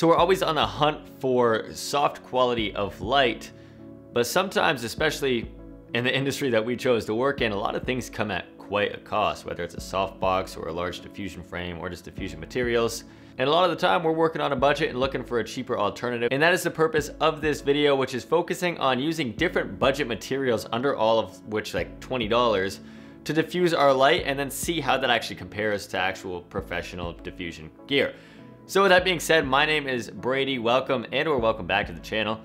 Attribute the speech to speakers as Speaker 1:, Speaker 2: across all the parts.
Speaker 1: So we're always on the hunt for soft quality of light, but sometimes, especially in the industry that we chose to work in, a lot of things come at quite a cost, whether it's a softbox or a large diffusion frame or just diffusion materials. And a lot of the time we're working on a budget and looking for a cheaper alternative. And that is the purpose of this video, which is focusing on using different budget materials under all of which like $20 to diffuse our light and then see how that actually compares to actual professional diffusion gear. So with that being said, my name is Brady. Welcome and or welcome back to the channel.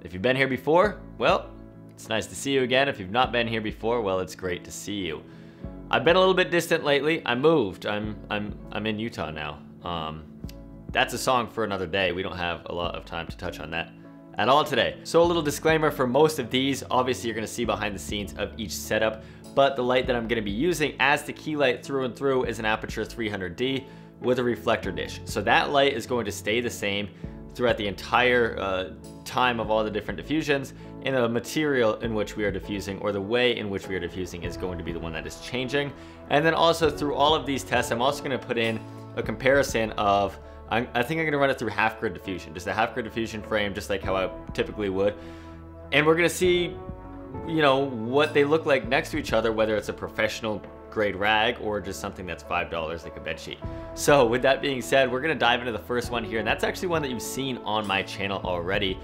Speaker 1: If you've been here before, well, it's nice to see you again. If you've not been here before, well, it's great to see you. I've been a little bit distant lately. I moved. I'm I'm I'm in Utah now. Um, that's a song for another day. We don't have a lot of time to touch on that at all today. So a little disclaimer for most of these, obviously you're gonna see behind the scenes of each setup, but the light that I'm gonna be using as the key light through and through is an Aputure 300D with a reflector dish. So that light is going to stay the same throughout the entire uh, time of all the different diffusions and the material in which we are diffusing or the way in which we are diffusing is going to be the one that is changing. And then also through all of these tests, I'm also gonna put in a comparison of, I'm, I think I'm gonna run it through half grid diffusion, just a half grid diffusion frame, just like how I typically would. And we're gonna see, you know, what they look like next to each other, whether it's a professional grade rag or just something that's $5 like a bed sheet. So with that being said, we're gonna dive into the first one here, and that's actually one that you've seen on my channel already.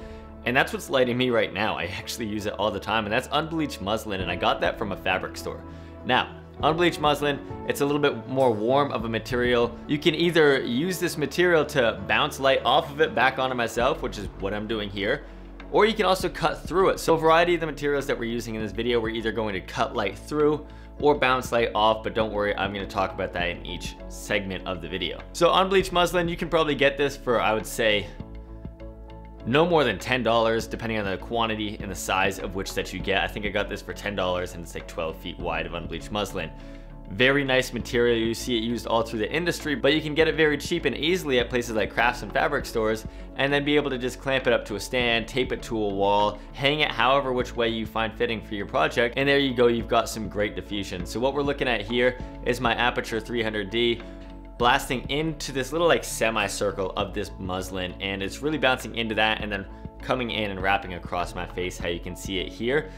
Speaker 1: And that's what's lighting me right now. I actually use it all the time, and that's unbleached muslin, and I got that from a fabric store. Now, unbleached muslin, it's a little bit more warm of a material. You can either use this material to bounce light off of it back onto myself, which is what I'm doing here, or you can also cut through it. So a variety of the materials that we're using in this video, we're either going to cut light through or bounce light off, but don't worry, I'm gonna talk about that in each segment of the video. So unbleached muslin, you can probably get this for, I would say, no more than $10 depending on the quantity and the size of which that you get. I think I got this for $10 and it's like 12 feet wide of unbleached muslin. Very nice material, you see it used all through the industry, but you can get it very cheap and easily at places like crafts and fabric stores, and then be able to just clamp it up to a stand, tape it to a wall, hang it however which way you find fitting for your project, and there you go, you've got some great diffusion. So what we're looking at here is my Aputure 300D, blasting into this little like semicircle of this muslin and it's really bouncing into that and then coming in and wrapping across my face how you can see it here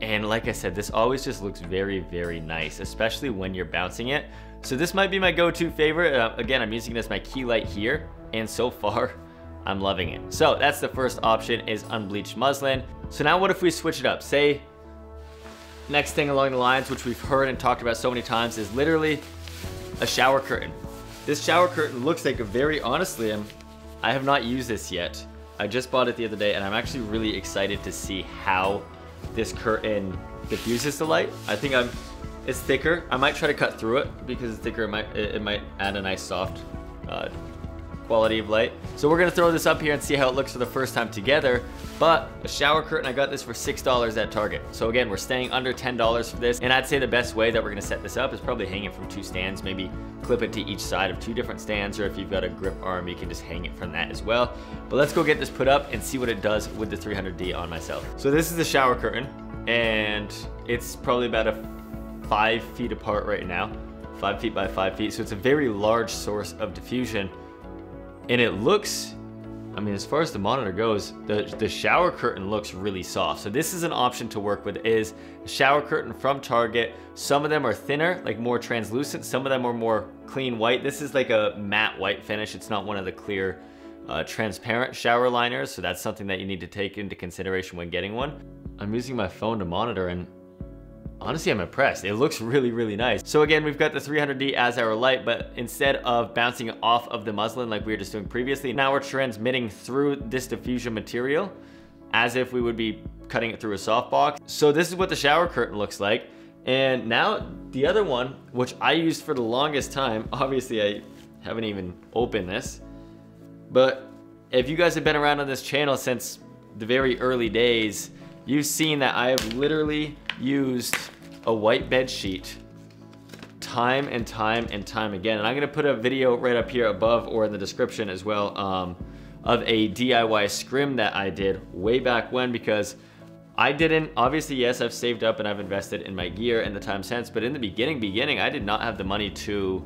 Speaker 1: and like I said this always just looks very very nice especially when you're bouncing it. So this might be my go-to favorite. Uh, again I'm using this my key light here and so far I'm loving it. So that's the first option is unbleached muslin. So now what if we switch it up? Say next thing along the lines which we've heard and talked about so many times is literally a shower curtain. This shower curtain looks like a very, honestly, I'm, I have not used this yet. I just bought it the other day and I'm actually really excited to see how this curtain diffuses the light. I think I'm, it's thicker. I might try to cut through it because it's thicker. It might, it, it might add a nice soft uh, quality of light. So we're gonna throw this up here and see how it looks for the first time together. But a shower curtain, I got this for $6 at Target. So again, we're staying under $10 for this. And I'd say the best way that we're gonna set this up is probably hang it from two stands, maybe clip it to each side of two different stands, or if you've got a grip arm, you can just hang it from that as well. But let's go get this put up and see what it does with the 300D on myself. So this is the shower curtain, and it's probably about a five feet apart right now, five feet by five feet. So it's a very large source of diffusion and it looks I mean, as far as the monitor goes, the, the shower curtain looks really soft. So this is an option to work with is a shower curtain from Target. Some of them are thinner, like more translucent. Some of them are more clean white. This is like a matte white finish. It's not one of the clear uh, transparent shower liners. So that's something that you need to take into consideration when getting one. I'm using my phone to monitor and honestly, I'm impressed. It looks really, really nice. So again, we've got the 300D as our light, but instead of bouncing off of the muslin like we were just doing previously, now we're transmitting through this diffusion material as if we would be cutting it through a softbox. So this is what the shower curtain looks like. And now the other one, which I used for the longest time, obviously I haven't even opened this, but if you guys have been around on this channel since the very early days, you've seen that I have literally used a white bed sheet time and time and time again. And I'm gonna put a video right up here above or in the description as well um, of a DIY scrim that I did way back when because I didn't, obviously yes, I've saved up and I've invested in my gear in the time since, but in the beginning, beginning, I did not have the money to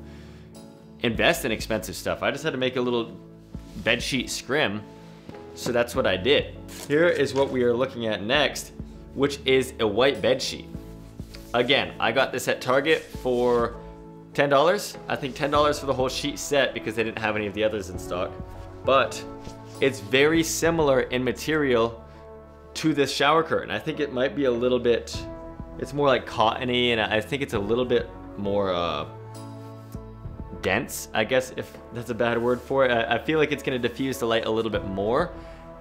Speaker 1: invest in expensive stuff. I just had to make a little bedsheet scrim. So that's what I did. Here is what we are looking at next, which is a white bedsheet. Again, I got this at Target for $10. I think $10 for the whole sheet set because they didn't have any of the others in stock. But it's very similar in material to this shower curtain. I think it might be a little bit, it's more like cottony and I think it's a little bit more uh, dense, I guess, if that's a bad word for it. I, I feel like it's gonna diffuse the light a little bit more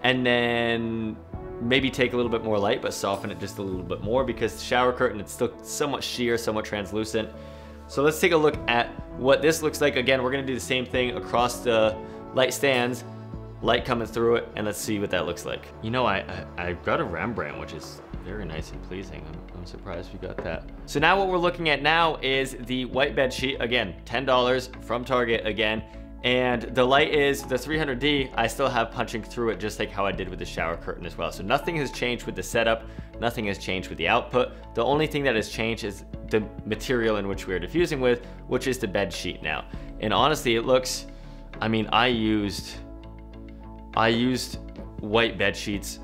Speaker 1: and then maybe take a little bit more light, but soften it just a little bit more because the shower curtain, it's still somewhat sheer, somewhat translucent. So let's take a look at what this looks like. Again, we're gonna do the same thing across the light stands, light coming through it, and let's see what that looks like. You know, I, I, I got a Rembrandt, which is very nice and pleasing. I'm, I'm, surprised we got that. So now what we're looking at now is the white bed sheet. Again, $10 from Target again. And the light is the 300D, I still have punching through it just like how I did with the shower curtain as well. So nothing has changed with the setup, nothing has changed with the output. The only thing that has changed is the material in which we are diffusing with, which is the bed sheet now. And honestly, it looks, I mean, I used, I used white bed sheets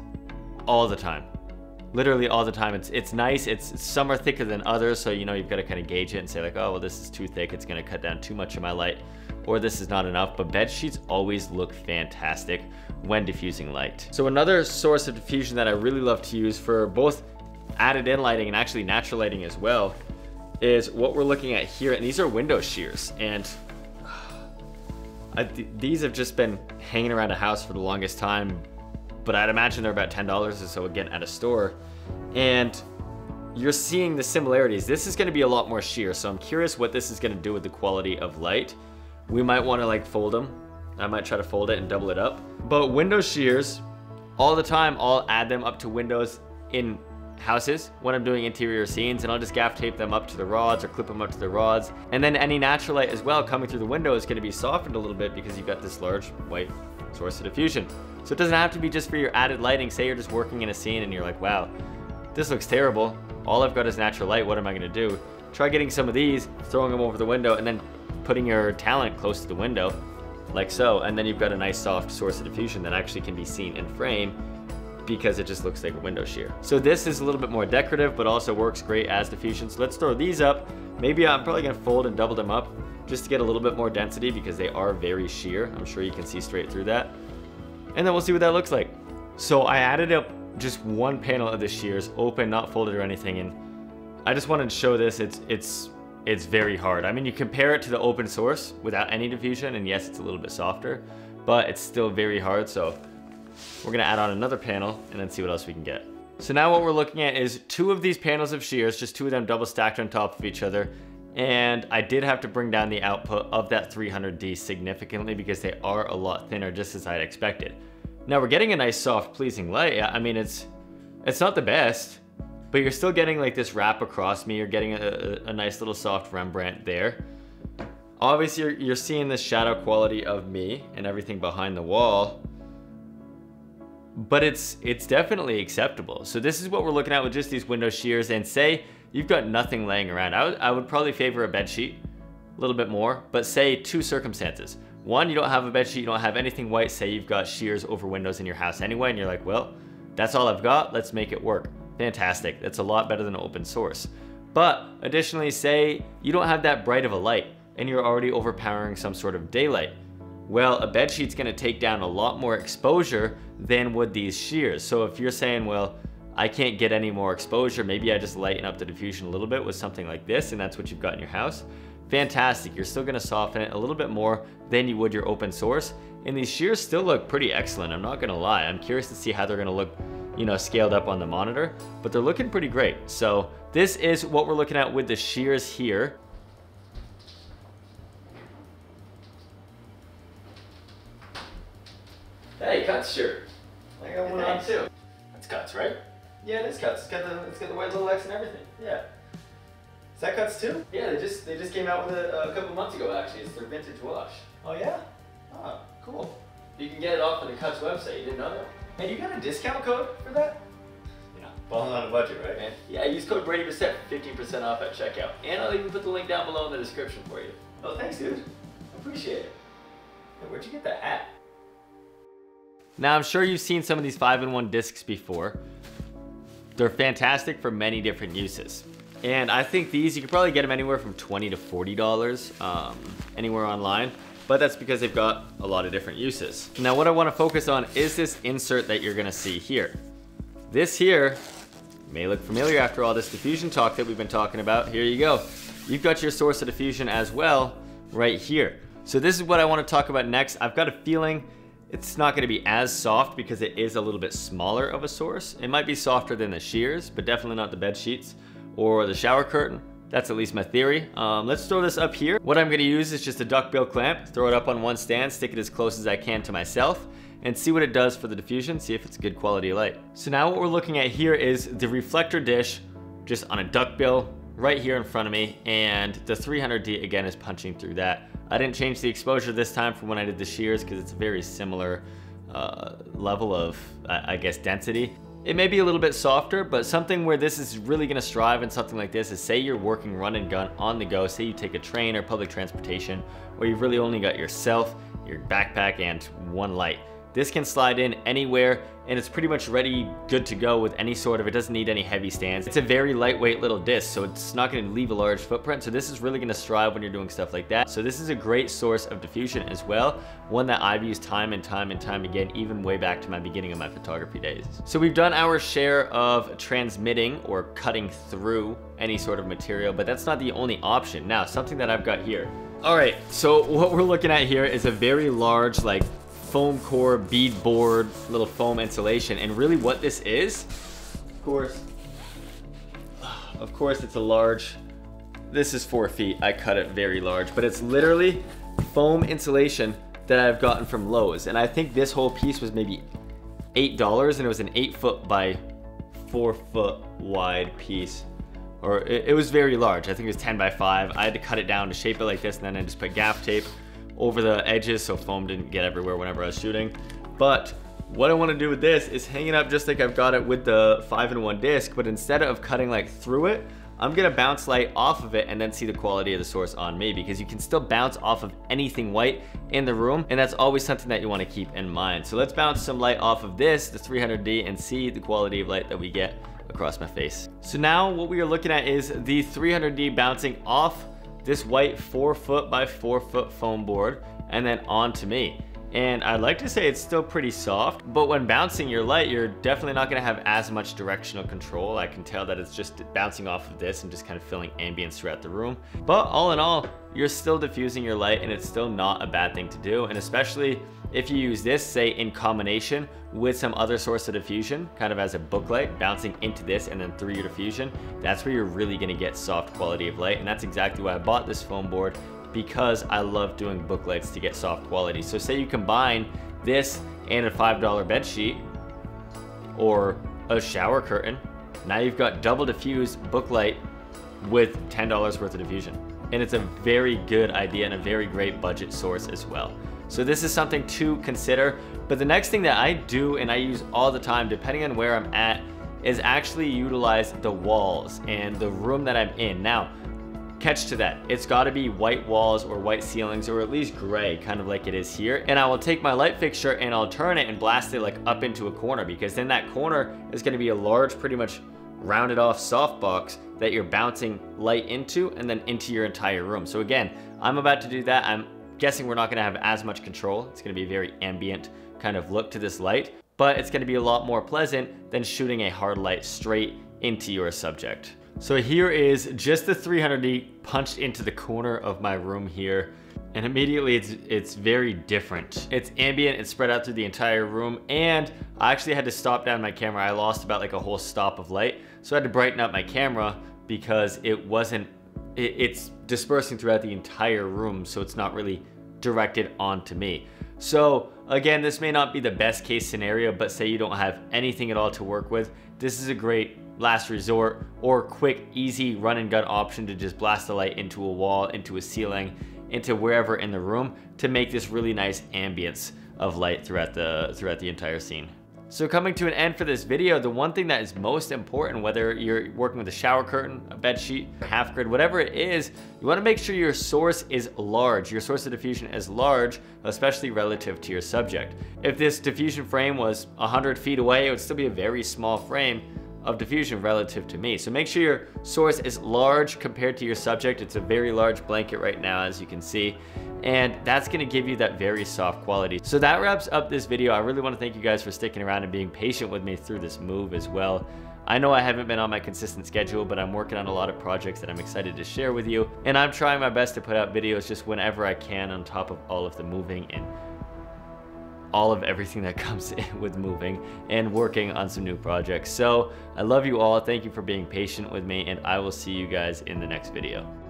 Speaker 1: all the time literally all the time. It's it's nice. It's some are thicker than others, so you know you've got to kind of gauge it and say like, oh well, this is too thick. It's gonna cut down too much of my light, or this is not enough. But bed sheets always look fantastic when diffusing light. So another source of diffusion that I really love to use for both added in lighting and actually natural lighting as well is what we're looking at here. And these are window shears. And I, these have just been hanging around a house for the longest time but I'd imagine they're about $10 or so again at a store. And you're seeing the similarities. This is gonna be a lot more sheer, so I'm curious what this is gonna do with the quality of light. We might wanna like fold them. I might try to fold it and double it up. But window shears, all the time, I'll add them up to windows in houses when I'm doing interior scenes and I'll just gaff tape them up to the rods or clip them up to the rods. And then any natural light as well coming through the window is gonna be softened a little bit because you've got this large white source of diffusion. So it doesn't have to be just for your added lighting. Say you're just working in a scene and you're like, wow, this looks terrible. All I've got is natural light. What am I gonna do? Try getting some of these, throwing them over the window, and then putting your talent close to the window, like so. And then you've got a nice soft source of diffusion that actually can be seen in frame because it just looks like a window shear. So this is a little bit more decorative, but also works great as diffusion. So let's throw these up. Maybe I'm probably gonna fold and double them up just to get a little bit more density because they are very sheer. I'm sure you can see straight through that. And then we'll see what that looks like. So I added up just one panel of the shears, open, not folded or anything, and I just wanted to show this. It's it's it's very hard. I mean, you compare it to the open source without any diffusion, and yes, it's a little bit softer, but it's still very hard. So we're gonna add on another panel and then see what else we can get. So now what we're looking at is two of these panels of shears, just two of them double stacked on top of each other, and I did have to bring down the output of that 300D significantly because they are a lot thinner just as I'd expected. Now we're getting a nice soft pleasing light. I mean, it's it's not the best, but you're still getting like this wrap across me. You're getting a, a nice little soft Rembrandt there. Obviously you're, you're seeing the shadow quality of me and everything behind the wall, but it's it's definitely acceptable. So this is what we're looking at with just these window shears and say you've got nothing laying around. I would, I would probably favor a bed sheet a little bit more, but say two circumstances. One, you don't have a bed sheet, you don't have anything white, say you've got shears over windows in your house anyway, and you're like, well, that's all I've got, let's make it work. Fantastic, that's a lot better than open source. But additionally, say you don't have that bright of a light, and you're already overpowering some sort of daylight. Well, a bed sheet's gonna take down a lot more exposure than would these shears. So if you're saying, well, I can't get any more exposure. Maybe I just lighten up the diffusion a little bit with something like this and that's what you've got in your house. Fantastic, you're still gonna soften it a little bit more than you would your open source. And these shears still look pretty excellent, I'm not gonna lie. I'm curious to see how they're gonna look you know, scaled up on the monitor, but they're looking pretty great. So this is what we're looking at with the shears here. Cuts shirt. I got one on too. That's Cuts, right? Yeah, it is cuts. It's got the it's got the white little X and everything. Yeah. Is that cuts too? Yeah, they just they just came out with it a couple months ago actually. It's their vintage wash. Oh yeah? Oh, cool. You can get it off of the Cuts website. You didn't know that? Hey, you got a discount code for that? Yeah, balling on a budget, right, man? Yeah, use code Brady for 15% off at checkout. And I'll even put the link down below in the description for you. Oh, thanks, dude. I appreciate it. Hey, where'd you get that hat? Now I'm sure you've seen some of these 5-in-1 discs before. They're fantastic for many different uses. And I think these, you could probably get them anywhere from 20 to $40 um, anywhere online, but that's because they've got a lot of different uses. Now what I wanna focus on is this insert that you're gonna see here. This here may look familiar after all this diffusion talk that we've been talking about. Here you go. You've got your source of diffusion as well right here. So this is what I wanna talk about next. I've got a feeling it's not gonna be as soft because it is a little bit smaller of a source. It might be softer than the shears, but definitely not the bed sheets or the shower curtain. That's at least my theory. Um, let's throw this up here. What I'm gonna use is just a duckbill clamp, throw it up on one stand, stick it as close as I can to myself, and see what it does for the diffusion, see if it's good quality light. So now what we're looking at here is the reflector dish just on a duckbill right here in front of me, and the 300D again is punching through that. I didn't change the exposure this time from when I did the shears because it's a very similar uh, level of, I guess, density. It may be a little bit softer, but something where this is really gonna strive in something like this is say you're working run and gun on the go, say you take a train or public transportation, where you've really only got yourself, your backpack, and one light. This can slide in anywhere and it's pretty much ready, good to go with any sort of, it doesn't need any heavy stands. It's a very lightweight little disc, so it's not gonna leave a large footprint. So this is really gonna strive when you're doing stuff like that. So this is a great source of diffusion as well. One that I've used time and time and time again, even way back to my beginning of my photography days. So we've done our share of transmitting or cutting through any sort of material, but that's not the only option. Now, something that I've got here. All right, so what we're looking at here is a very large, like foam core bead board little foam insulation. And really what this is of course of course it's a large this is four feet. I cut it very large but it's literally foam insulation that I've gotten from Lowe's. And I think this whole piece was maybe eight dollars and it was an eight foot by four foot wide piece. Or it, it was very large. I think it was 10 by 5 I had to cut it down to shape it like this and then I just put gaff tape over the edges so foam didn't get everywhere whenever I was shooting. But what I want to do with this is hang it up just like I've got it with the 5-in-1 disc, but instead of cutting like through it, I'm gonna bounce light off of it and then see the quality of the source on me because you can still bounce off of anything white in the room and that's always something that you wanna keep in mind. So let's bounce some light off of this, the 300D, and see the quality of light that we get across my face. So now what we are looking at is the 300D bouncing off this white four foot by four foot foam board and then onto me. And I'd like to say it's still pretty soft, but when bouncing your light, you're definitely not gonna have as much directional control. I can tell that it's just bouncing off of this and just kind of filling ambience throughout the room. But all in all, you're still diffusing your light and it's still not a bad thing to do. And especially if you use this, say in combination with some other source of diffusion, kind of as a book light, bouncing into this and then through your diffusion, that's where you're really gonna get soft quality of light. And that's exactly why I bought this foam board because I love doing book lights to get soft quality. So say you combine this and a $5 bed sheet or a shower curtain, now you've got double diffused book light with $10 worth of diffusion. And it's a very good idea and a very great budget source as well. So this is something to consider. But the next thing that I do and I use all the time, depending on where I'm at, is actually utilize the walls and the room that I'm in. Now, catch to that. It's gotta be white walls or white ceilings or at least gray, kind of like it is here. And I will take my light fixture and I'll turn it and blast it like up into a corner because then that corner is gonna be a large, pretty much rounded off softbox that you're bouncing light into and then into your entire room. So again, I'm about to do that. I'm guessing we're not gonna have as much control. It's gonna be a very ambient kind of look to this light, but it's gonna be a lot more pleasant than shooting a hard light straight into your subject. So here is just the 300D punched into the corner of my room here. And immediately it's, it's very different. It's ambient, it's spread out through the entire room. And I actually had to stop down my camera. I lost about like a whole stop of light. So I had to brighten up my camera because it wasn't it, it's dispersing throughout the entire room, so it's not really directed onto me. So again, this may not be the best case scenario, but say you don't have anything at all to work with, this is a great last resort or quick, easy run and gun option to just blast the light into a wall, into a ceiling, into wherever in the room to make this really nice ambience of light throughout the throughout the entire scene. So coming to an end for this video, the one thing that is most important, whether you're working with a shower curtain, a bed sheet, half grid, whatever it is, you wanna make sure your source is large. Your source of diffusion is large, especially relative to your subject. If this diffusion frame was 100 feet away, it would still be a very small frame of diffusion relative to me. So make sure your source is large compared to your subject. It's a very large blanket right now, as you can see and that's gonna give you that very soft quality. So that wraps up this video. I really wanna thank you guys for sticking around and being patient with me through this move as well. I know I haven't been on my consistent schedule, but I'm working on a lot of projects that I'm excited to share with you. And I'm trying my best to put out videos just whenever I can on top of all of the moving and all of everything that comes with moving and working on some new projects. So I love you all. Thank you for being patient with me and I will see you guys in the next video.